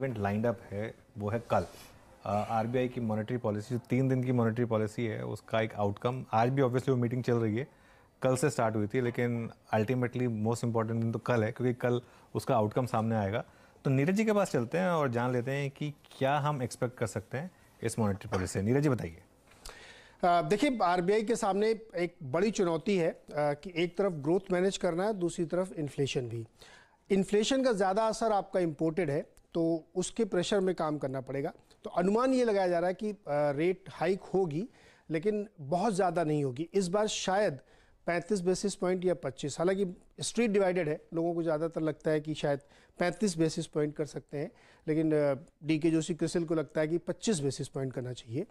Event lined up है वो है कल। आर आरबीआई की मॉनेटरी पॉलिसी जो तीन दिन की मॉनेटरी पॉलिसी है उसका एक आउटकम आज भी ऑब्वियसली वो मीटिंग चल रही है। कल से स्टार्ट हुई थी लेकिन अल्टीमेटली मोस्ट इंपॉर्टेंट दिन तो कल है क्योंकि कल उसका आउटकम सामने आएगा। तो नीरज जी के पास चलते हैं और जान लेते हैं कि क्या हम एक्सपेक्ट कर सकते हैं इस मॉनेटरी पॉलिसी से। नीरज जी बताइए। देखिए आरबीआई के सामने एक बड़ी चुनौती है आ, कि एक तरफ़ ग्रोथ मैनेज करना है दूसरी तरफ़ इन्फ्लेशन भी। इन्फ्लेशन का ज़्यादा असर आपका इम्पोर्टेड है तो उसके प्रेशर में काम करना पड़ेगा। तो अनुमान ये लगाया जा रहा है कि रेट हाइक होगी, लेकिन बहुत ज़्यादा नहीं होगी। इस बार शायद 35 बेसिस पॉइंट या 25 हालाँकि स्ट्रीट डिवाइडेड है, लोगों को ज़्यादातर लगता है कि शायद 35 बेसिस पॉइंट कर सकते हैं, लेकिन डी के जोशी क्रिसिल को लगता है कि 25 बेसिस पॉइंट करना चाहिए।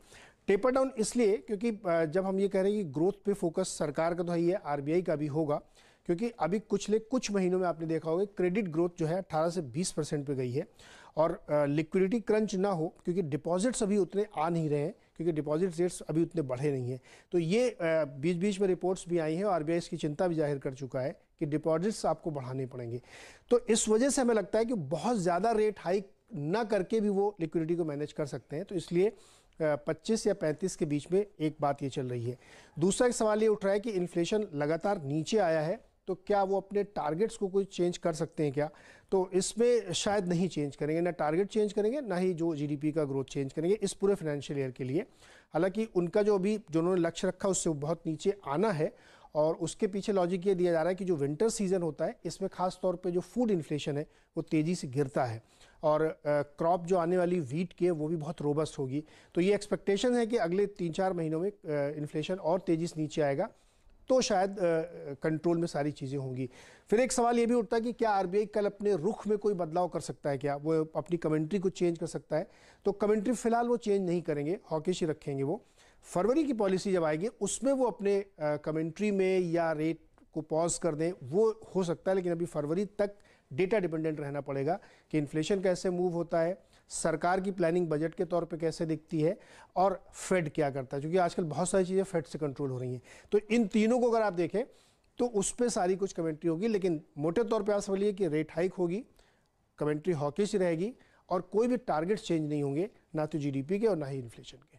टेपर डाउन इसलिए क्योंकि जब हम ये कह रहे हैं कि ग्रोथ पे फोकस सरकार का तो है ही आरबीआई का भी होगा। क्योंकि अभी कुछ ले, कुछ महीनों में आपने देखा होगा, क्रेडिट ग्रोथ जो है 18 से 20 परसेंट पर गई है। और लिक्विडिटी क्रंच ना हो, क्योंकि डिपॉजिट्स अभी उतने आ नहीं रहे हैं, क्योंकि डिपॉजिट रेट्स अभी उतने बढ़े नहीं हैं। तो ये बीच बीच में रिपोर्ट्स भी आई हैं और आर इसकी चिंता भी ज़ाहिर कर चुका है कि डिपॉजिट्स आपको बढ़ाने पड़ेंगे। तो इस वजह से हमें लगता है कि बहुत ज़्यादा रेट हाइक ना करके भी वो लिक्विडिटी को मैनेज कर सकते हैं। तो इसलिए 25 या 35 के बीच में एक बात ये चल रही है। दूसरा एक सवाल ये उठ रहा है कि इन्फ्लेशन लगातार नीचे आया है तो क्या वो अपने टारगेट्स को कोई चेंज कर सकते हैं क्या? तो इसमें शायद नहीं चेंज करेंगे, ना टारगेट चेंज करेंगे, ना ही जो जीडीपी का ग्रोथ चेंज करेंगे इस पूरे फाइनेंशियल ईयर के लिए। हालाँकि उनका जो अभी जो उन्होंने लक्ष्य रखा उससे बहुत नीचे आना है और उसके पीछे लॉजिक ये दिया जा रहा है कि जो विंटर सीज़न होता है, इसमें खास तौर पे जो फ़ूड इन्फ्लेशन है, वो तेज़ी से गिरता है और क्रॉप जो आने वाली वीट की है, वो भी बहुत रोबस्ट होगी। तो ये एक्सपेक्टेशन है कि अगले तीन चार महीनों में इन्फ्लेशन और तेज़ी से नीचे आएगा। तो शायद कंट्रोल में सारी चीज़ें होंगी। फिर एक सवाल ये भी उठता है कि क्या आरबीआई कल अपने रुख में कोई बदलाव कर सकता है क्या? वो अपनी कमेंट्री को चेंज कर सकता है। तो कमेंट्री फ़िलहाल वो चेंज नहीं करेंगे हॉकिश ही रखेंगे वो। फरवरी की पॉलिसी जब आएगी, उसमें वो अपने कमेंट्री में या रेट को पॉज कर दें, वो हो सकता है, लेकिन अभी फरवरी तक डेटा डिपेंडेंट रहना पड़ेगा कि इन्फ्लेशन कैसे मूव होता है। सरकार की प्लानिंग बजट के तौर पे कैसे दिखती है और फेड क्या करता है? क्योंकि आजकल बहुत सारी चीज़ें फेड से कंट्रोल हो रही हैं। तो इन तीनों को अगर आप देखें तो उस पर सारी कुछ कमेंट्री होगी, लेकिन मोटे तौर पर आप समझिए कि रेट हाइक होगी कमेंट्री हॉकिश रहेगी और कोई भी टारगेट चेंज नहीं होंगे, ना तो जीडीपी के और ना ही इन्फ्लेशन के।